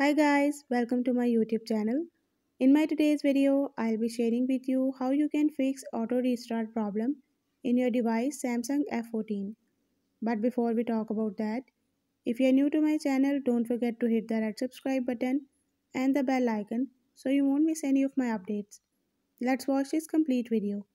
Hi guys, welcome to my YouTube channel. In my today's video, I'll be sharing with you how you can fix auto restart problem in your device Samsung F14. But before we talk about that, if you're new to my channel, don't forget to hit the red subscribe button and the bell icon so you won't miss any of my updates. Let's watch this complete video.